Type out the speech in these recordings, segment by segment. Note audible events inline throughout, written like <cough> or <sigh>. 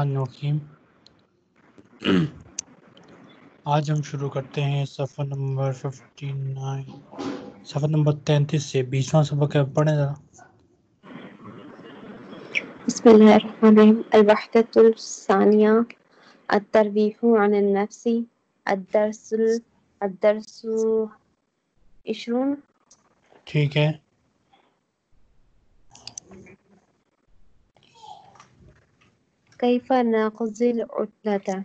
الرحمن الرحیم آج ہم شروع کرتے ہیں صفحہ نمبر 59 صفحہ نمبر 33 سے بیسواں سبق ہے پڑھیں ذرا۔ بسم اللہ الرحمن الرحیم۔ الوحدة الثانیہ۔ الترویح عن النفس۔ الدرس الدرس عشرون۔ ٹھیک ہے۔ كيف نقضي العطلة؟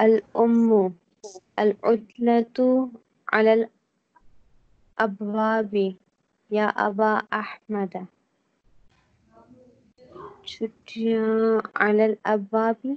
الأم العطلة على الأبواب. يا أبا أحمد. شتيا على الأبواب.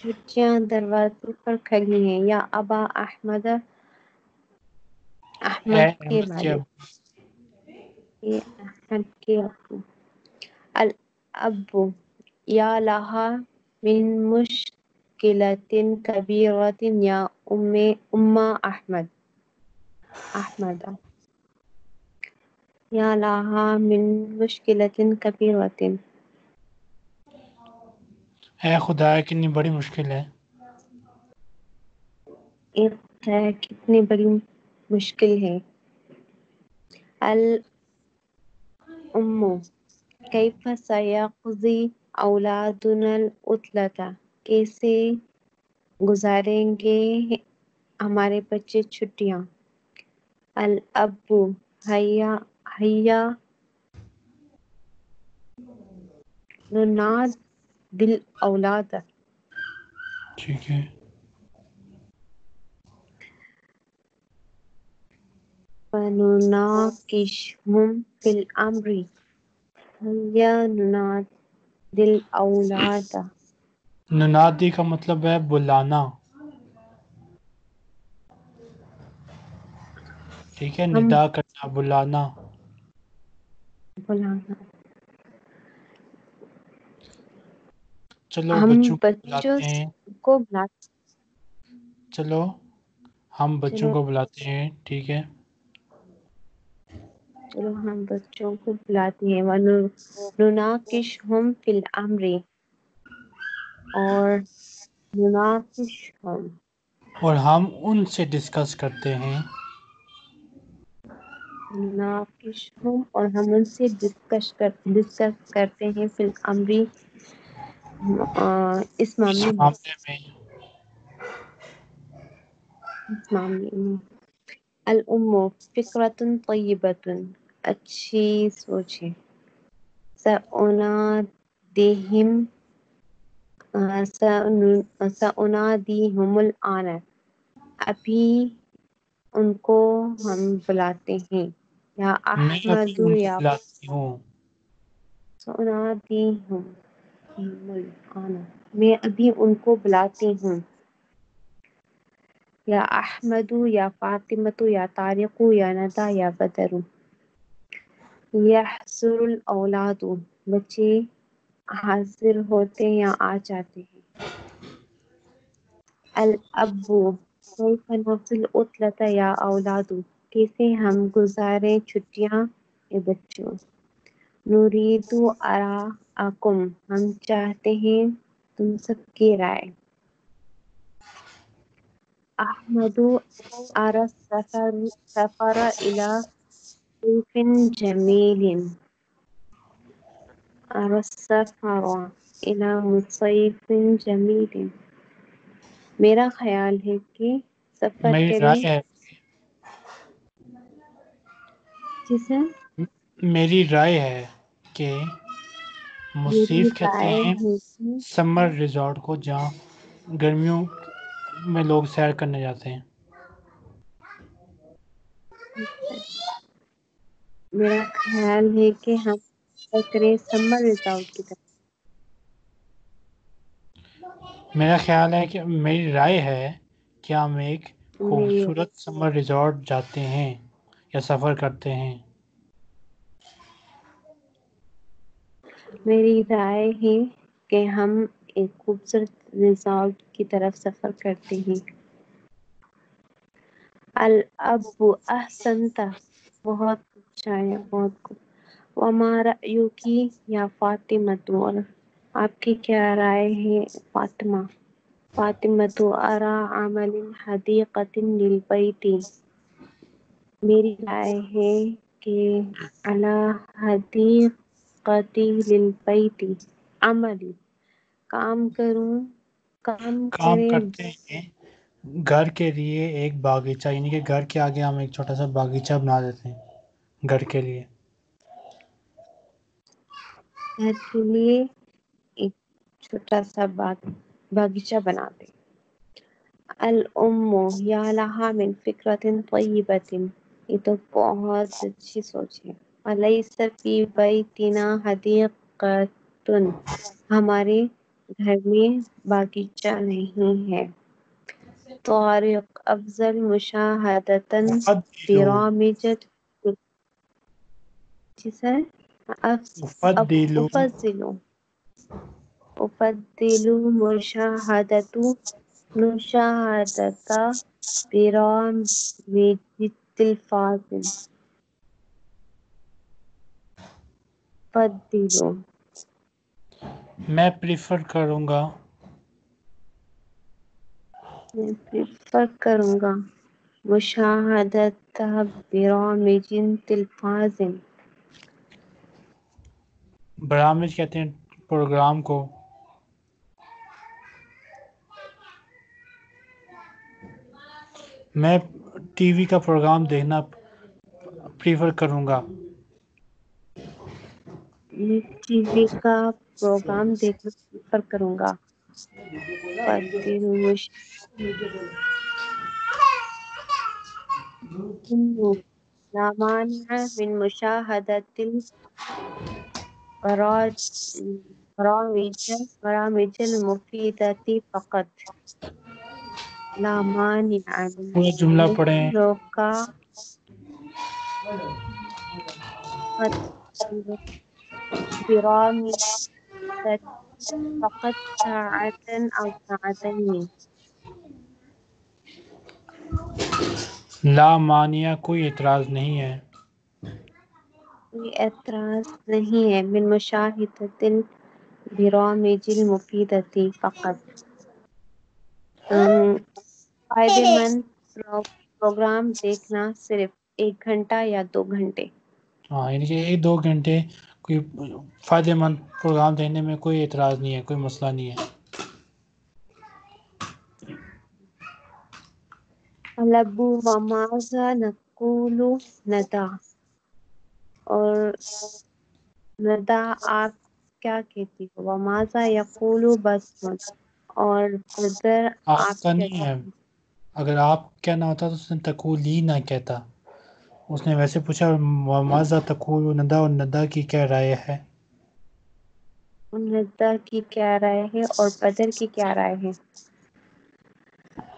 کھڑکیاں دروازے پر کھڑی ہیں یا ابا احمد احمد کے الاب یا لها من مشکلت کبیرت یا ام احمد احمد یا لها من مشکلت کبیرت اے خدا، کتنی بڑی مشکل ہے۔ ایک ہے کتنی بڑی مشکل ہے۔ الام کیف سیقضی اولادنا العطلة کیسے گزاریں گے ہمارے بچے چھٹیاں؟ الابو حیا حیا نناد دل اولاد ٹھیک ہے۔ فنناقشهم في الأمر۔ هيا ننادي الأولاد ننادی کا مطلب ہے بلانا۔ ٹھیک ہے ندا کرنا بلانا۔ بلانا۔ چلو ہم بچوں کو بلاتے چلو ہم بچوں کو بلاتے ہیں ٹھیک ہے۔ چلو ہم بچوں کو بلاتے ہیں۔ ونناقشهم في الأمر اور نناقشهم اور ہم ان سے ڈسکس کرتے ہیں۔ نناقشهم اور ہم ان سے ڈسکس کر ڈسکس کرتے ہیں فی الامر۔ اس معاملے میں اس معاملے میں۔ الام فکرۃ طیبۃ۔ اچھی سوچ ہے سأنادیہم سأنادیہم الآن ابھی ان کو ہم بلاتے ہیں۔ یا احمد یا الآن میں ابھی ان کو بلاتی ہوں۔ یا احمد، یا فاطمہ یا طارق، یا ندى یا بدر۔ یحضر الاولاد۔ بچے حاضر ہوتے یا آ جاتے ہیں۔ الابو کیف نقضی العطلة یا اولاد۔ کیسے ہم گزاریں چھٹیاں اے بچوں۔ نرید آراءکم ہم چاہتے ہیں تم سب کی رائے احمد ارى السفر سفر الى صيف جميل ارى السفر الى صيف جميل میرا خیال ہے کہ سفر ہے جسے میری رائے ہے کہ مصیف کہتے ہیں سمر ریزورٹ کو جہاں گرمیوں میں لوگ سیر کرنے جاتے ہیں۔ میرا خیال ہے کہ ہم کریں سمر ریزورٹ کی طرف۔ میرا خیال ہے کہ میری رائے ہے کہ ہم ایک خوبصورت سمر ریزورٹ جاتے ہیں یا سفر کرتے ہیں۔ میری رائے ہے کہ ہم ایک خوبصورت ریزارٹ کی طرف سفر کرتے ہیں۔ الاب احسنتا بہت اچھا بہت خوب۔ وما رأیوکی یا فاطمہ اور آپ کی کیا رائے ہے فاطمہ؟ فاطمہ تو ارا عمل حدیقت للبیت؟ میری رائے ہے کہ اللہ حدیق حدیقتی للبیت عملی۔ کام کروں کام کام کرتے ہیں۔ گھر کے لیے ایک باغیچہ یعنی کہ گھر کے آگے ہم ایک چھوٹا سا باغیچہ بنا دیتے ہیں۔ گھر کے لیے۔ گھر کے لیے ایک چھوٹا سا باغ باغیچہ بنا دے الام یا لها من فکرت طیبت یہ تو بہت اچھی سوچ ہے۔ ولیس فی بیتنا حدیقت ہمارے گھر میں باغیچہ نہیں ہے۔ طارق افضل مشاہدتاً افدلو برامجت۔ جی سر؟ افضل مشاہدت مشاہدت برامج التلفاز فضلو میں پریفر کروں گا۔ میں پریفر کروں گا۔ مشاہدت برامج تلفاز برامج کہتے ہیں پروگرام کو۔ میں ٹی وی کا پروگرام دیکھنا پریفر کروں گا۔ ٹی وی کا پروگرام دیکھنا پریفر کروں گا۔ مش مانع من برامج فقط۔ لا مانع من پورا جملہ پڑھیں۔ روکا برامج فقط ساعة أو ساعتين. لا مانیہ کوئی اعتراض نہیں ہے۔ کوئی اعتراض نہیں ہے۔ من مشاہدت البرامج المفیدة فقط۔ مند پرو- پروگرام دیکھنا صرف ایک گھنٹہ یا دو گھنٹے۔ ہاں یعنی کہ ایک دو گھنٹے کوئی فائدہ مند پروگرام دیکھنے میں کوئی اعتراض نہیں ہے کوئی مسئلہ نہیں ہے۔ لبو وماذا نقول ندا۔ اور ندا آپ کیا کہتی ہو؟ وماذا یقول بسمت اور بدر آپ کا نہیں ہے۔ اگر آپ کہنا ہوتا تو اس نے تقولی نہ کہتا۔ اس نے ویسے پوچھا ماذا تقول؟ ندا اور ندا کی کیا رائے ہے؟ ندا کی کیا رائے ہے اور بدر کی کیا رائے ہے؟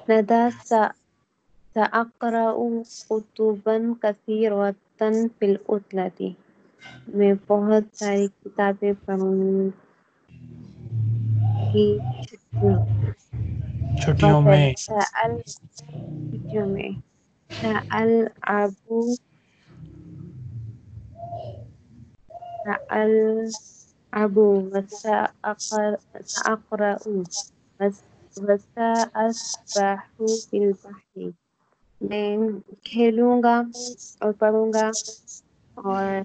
ندا سا سأقرأ كتبا كثيرة في الأطلة میں بہت ساری کتابیں پڑھوں گی چھٹیوں میں۔ چھٹیوں میں۔ سألعب سألعب وسأقرأ. وسأسبح في البحر. من كيلونغا أو بارونغا أو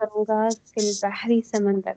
بارونغا في البحر سمندر.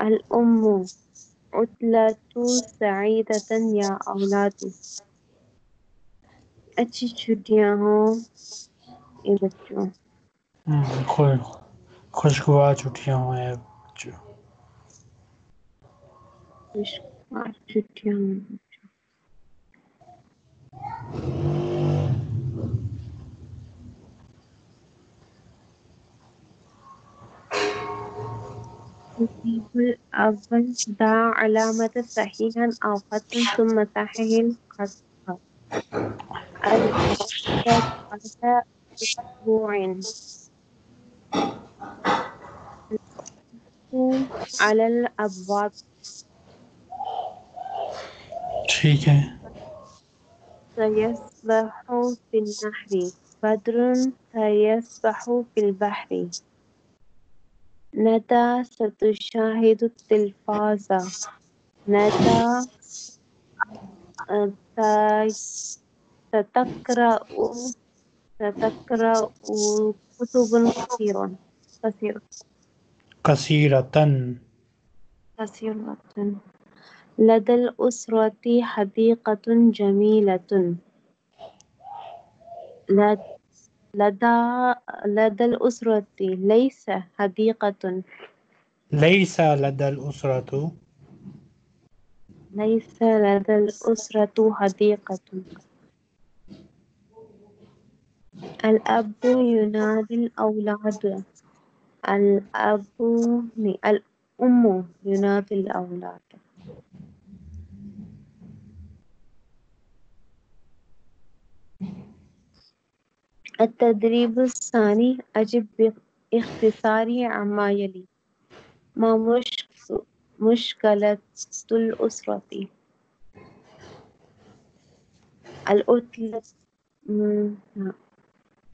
الأم. عتلة سعيدة يا أولادي. أتي شدياهو إبتشو خوي خوش كوا شدياهو إبتشو خوش كوا شدياهو إبتشو تصيب دا علامة صحيحا أو خط ثم صحيح الخط الضجة أسبوع على الأبواب. ٹھیک ہے۔ سيسبح في النحر بدر سيسبح في البحر. ندى ستشاهد التلفاز ندى آه، ستقرأ ستقرأ كتب كثيرة كثيرة کثیرتاً كثيرة لدى الأسرة حديقة جميلة. لد- لدى لدى الأسرة ليس حديقة لیس لدى الأسرة. ليس لدى الأسرة حديقة الأب ينادي الأولاد. الأب الأم ينادي الأولاد. التدريب الثاني أجب باختصار عما يلي ما مش مشكلة الأسرة الأتلة مم، لا.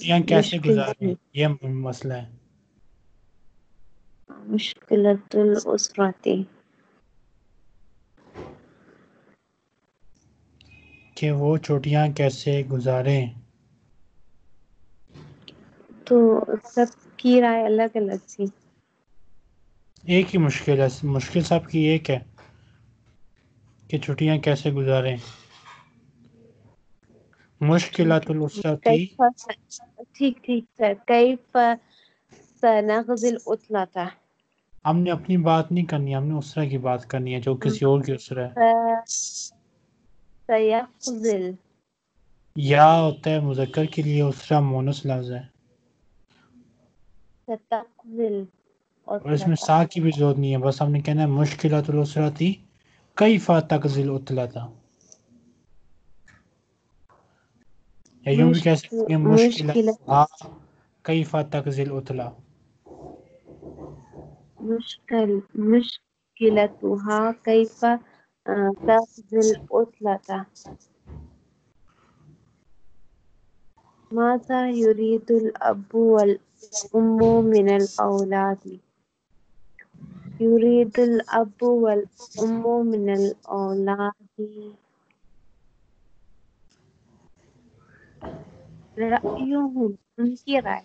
یہاں کیسے ہے؟ یہ مسئلہ ہے مشكلة الأسرة کہ وہ چھوٹیاں کیسے گزاریں تو سب کی رائے الگ الگ تھی۔ ایک ہی مشکل ہے۔ مشکل صاحب کی ایک ہے کہ چھٹیاں کیسے گزاریں۔ مشکلات ٹھیک ٹھیک سر۔ كيف سنغزي الأطلة ہم نے اپنی بات نہیں کرنی ہم نے اسرا کی بات کرنی ہے جو کسی اور کی اسرا ہے۔ س- سيخزل یا ہوتا ہے مذکر کے لیے اسرا مونس لفظ ہے۔ اور اس میں سا کی بھی ضرورت نہیں ہے۔ بس ہم نے کہنا ہے مشکلات الاسرتی کیفا تقزل اطلاتا۔ یا یوں بھی کہہ سکتے ہیں مشکلات مشکلات. کیفا تقزل اطلا مشكل مشكلتها كيف تغزي الأطلة ماذا يريد الأب الأم من الأولاد. يريد الأب والأم من الأولاد. رأيهم أنت رأي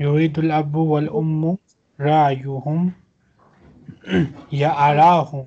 يريد الأب والأم رأيهم يا أراهم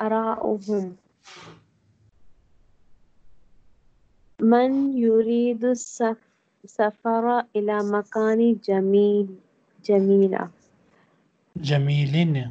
آراؤهم من يريد السفر إلى مكان جميل جميلة؟ جميلين.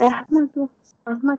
أحمد أحمد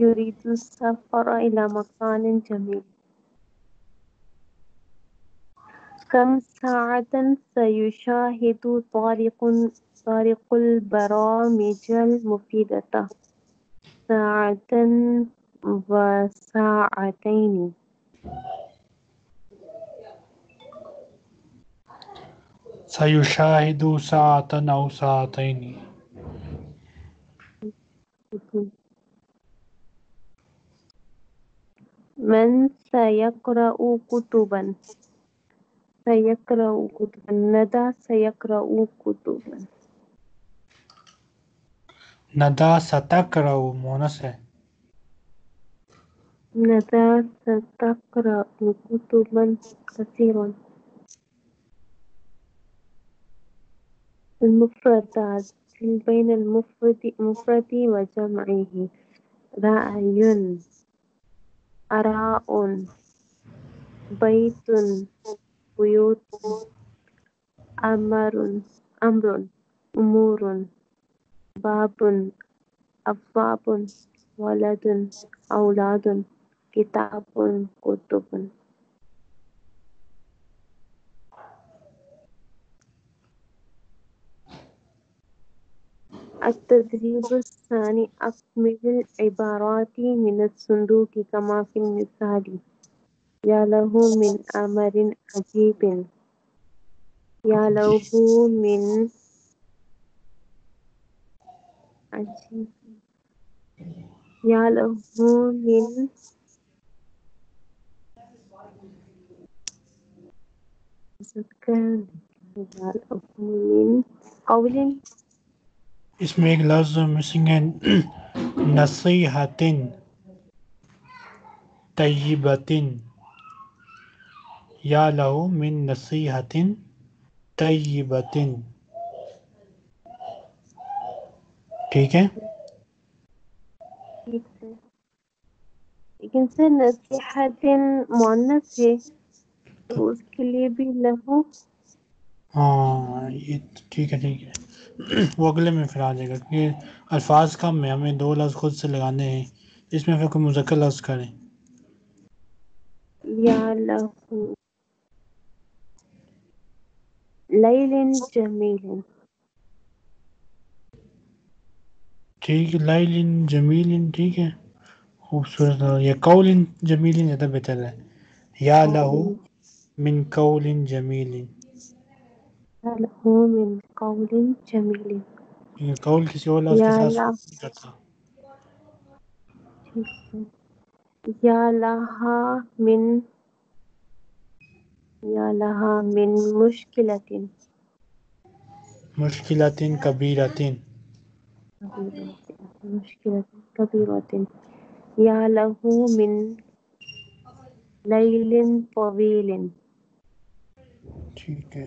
يريد السفر إلى مكان جميل. كم ساعة سيشاهد طارق طارق البرامج المفيدة؟ ساعة وساعتين. سیشاہد ساعتن او ساعتین من سيقرأ كتبا. سيقرأ كتبا. ندى سيقرأ كتبا. ندا ستقرأ مونس ہے ندى ستقرأ كتبا كثيرا. المفردات بين المفرد مفرد وجمعه. رأي. أراء. بيت. بيوت. أمر. أمر. أمور. باب. أبواب. ولد. أولاد. كتاب. كتب. التدريب الثاني أكمل العبارات من الصندوق كما في المثال. يا له من أمر عجيب. يا له من عجيب يا له من يا له من قول. اس میں ایک لفظ مسنگ ہے نصیحتن طیبتن یا لہو من نصیحتن طیبتن ٹھیک ہے؟ لیکن سے نصیحت مونس ہے تو اس کے لیے بھی لہو۔ ہاں یہ ٹھیک ہے ٹھیک ہے۔ وہ اگلے میں پھر آ جائے گا کیونکہ الفاظ کم ہیں ہمیں دو لفظ خود سے لگانے ہیں۔ اس میں پھر کوئی مذکر لفظ کریں۔ یا لہو لیل جمیل ٹھیک ہے لائل جمیل ٹھیک ہے۔ خوبصورت اور یہ قول جمیل زیادہ بہتر ہے۔ یا لہو من قول جمیل لہو من قول جمیل قول کسی اور لفظ کے ساتھ نہیں کرتا یا لہا من یا لہا من مشکلت مشکلات کبیرتن مشکلت کبیرت یا لہو من لیل طویل ٹھیک ہے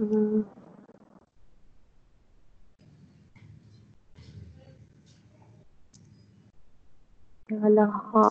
مم. يلها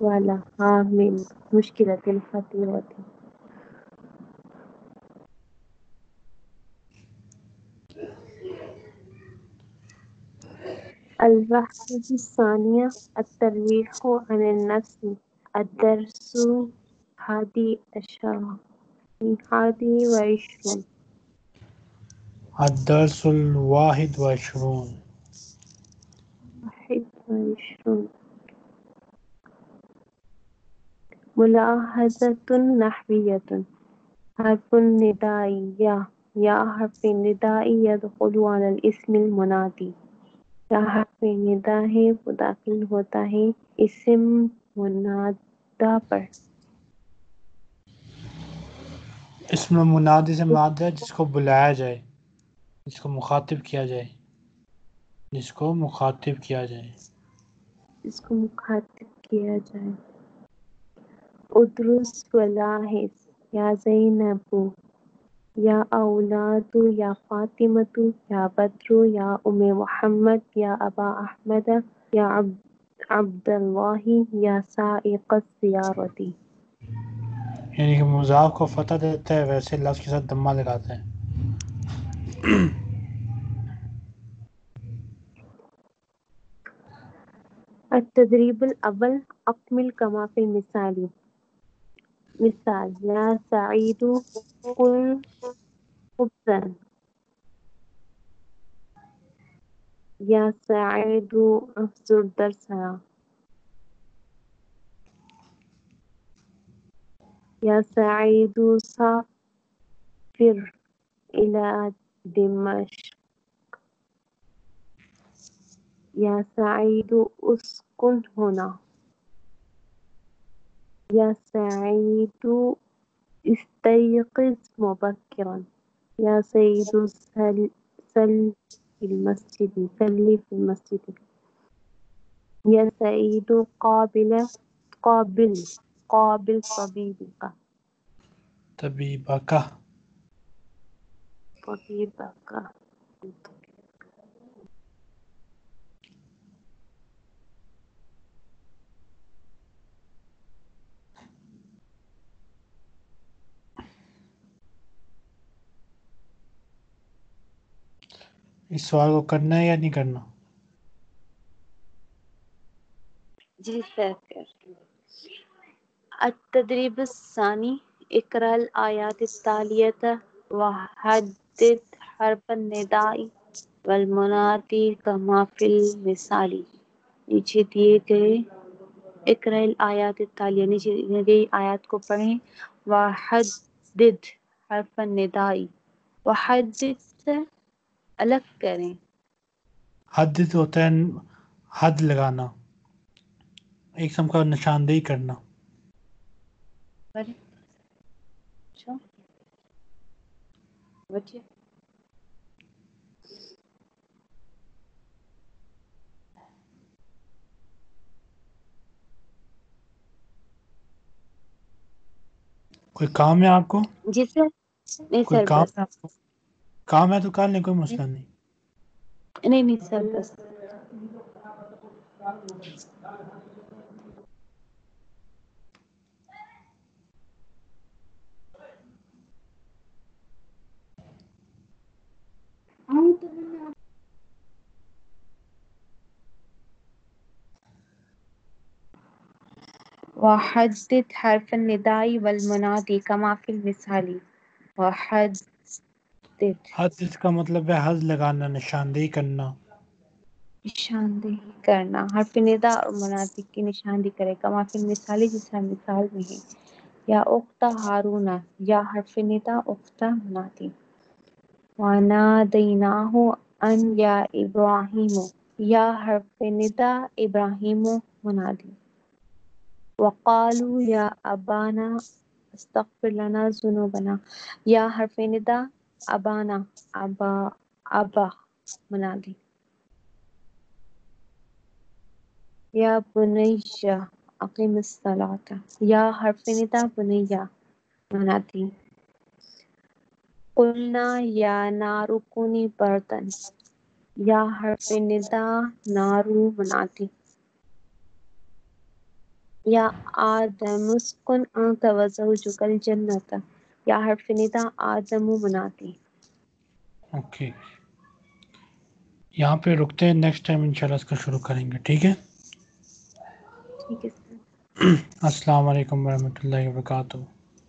ولها من مشكلة خطيرة البحث الثانية الترويح عن النفس الدرس هادي عشر هادي وعشرون. الدرس الواحد وعشرون. واحد وعشرون. ملاحظة نحوية. حرف النداء. يا. يا حرف النداء يدخل على الاسم المنادي. یا حرف ندا ہے وہ داخل ہوتا ہے منادا پر۔ اس میں منادی سے مراد ہے جس کو بلایا جائے جس کو مخاطب کیا جائے جس کو مخاطب کیا جائے۔ اس کو مخاطب کیا جائے۔ ادرس ولاحظ یا زینب یا اولاد یا فاطمت یا بدر یا ام محمد یا ابا احمد یا عبد عبد اللہ یا سائق السیارتی یعنی کہ مضاف کو فتح دیتا ہے ویسے لفظ کے ساتھ دمہ لگاتا ہے التدريب الأول أكمل كما في المثال۔ مثال يا سعيد قل خبزا يا سعيد احضر درسنا يا سعيد سافر إلى دمشق. يا سعيد أسكن سکون ہونا یا سعید استيقظ مبكرا. يا سيد سل سل في المسجد سلي في المسجد. يا سعيد قابل قابل قابل طبيبك. طبیبہ طبيبك. اس سوال کو کرنا ہے یا نہیں کرنا؟ جی سر التدريب الثاني اقرأ الآيات التالية وحدد حرف النداء والمنادي كما في المثال۔ نیچے دیے گئے، اقرأ الآیات التالیہ۔ نیچے دیے گئی آیات کو پڑھیں۔ وحدد حرف الندائی وحدد الگ کریں۔ حد ہوتا ہے حد لگانا ایک قسم کا نشاندہی کرنا۔ اچھا۔ کوئی کام ہے آپ کو؟ جی سر۔ نہیں سر کام ہے آپ کو؟ کام ہے تو کر لیں، کوئی مسئلہ نہیں۔ نہیں نہیں سر، بس۔ وحدد حرف النداء والمنادي كما في المثال۔ وحدد حد اس کا مطلب ہے حد لگانا نشاندہی کرنا۔ نشاندہی کرنا حرف ندا اور منادی کی نشاندہی کرے۔ کما فی مثالی جس طرح مثال میں ہے۔ یا اختہ ہارونا یا حرف ندا اختہ منادی وَنَادَيْنَاهُ أَنْ يَا إِبْرَاهِيمُ یا حرف ندا ابراہیم منادی۔ وقالوا یا ابانا استغفر لنا ذنوبنا۔ یا حرف ندا ابانا ابا ابا منادی یا بنیہ اقیم الصلاة یا حرف ندا بنیہ منادی قلنا یا نارو کونی بردن یا حرف ندا نارو منادی یا آدم اسکن انت وزوجک الجنت۔ یا حرف ندا آدم منادی اوکے۔ یہاں پہ رکتے ہیں نیکسٹ ٹائم انشاءاللہ اس کا شروع کریں گے ٹھیک ہے؟ ٹھیک ہے <clears throat> السلام علیکم ورحمۃ اللہ وبرکاتہ۔